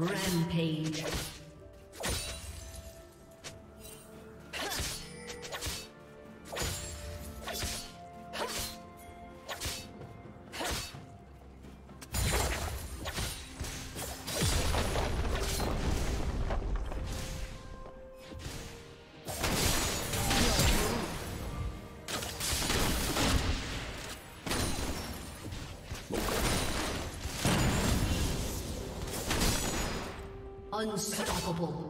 Rampage. Unstoppable.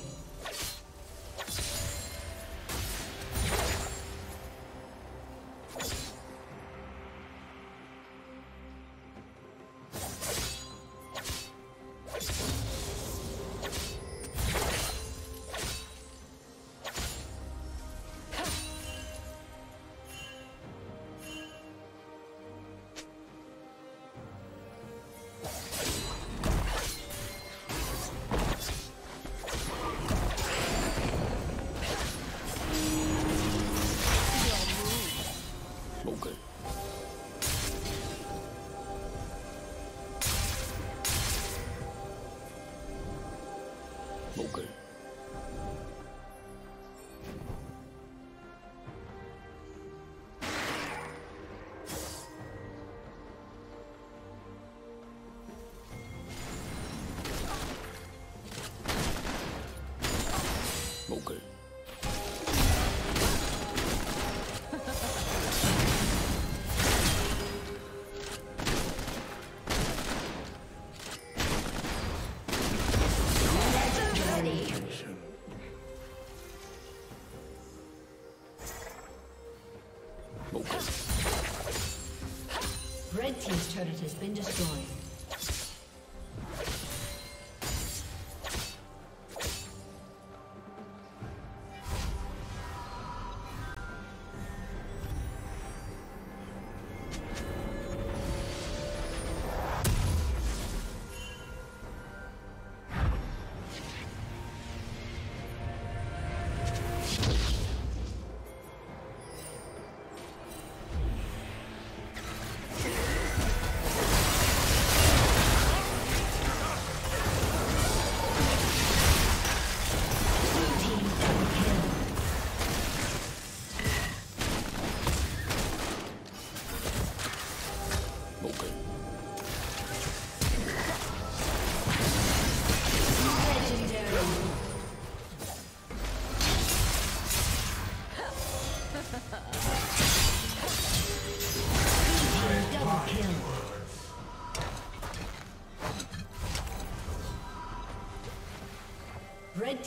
Been destroyed.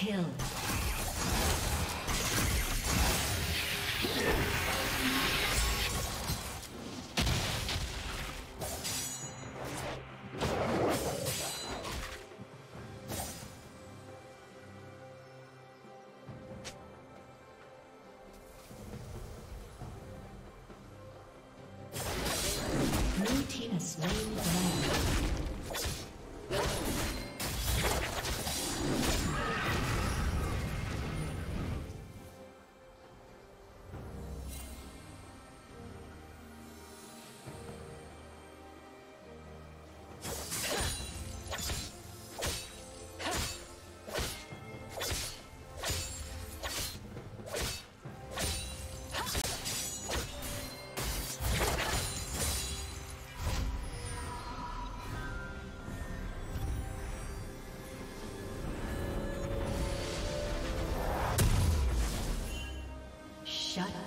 Kill.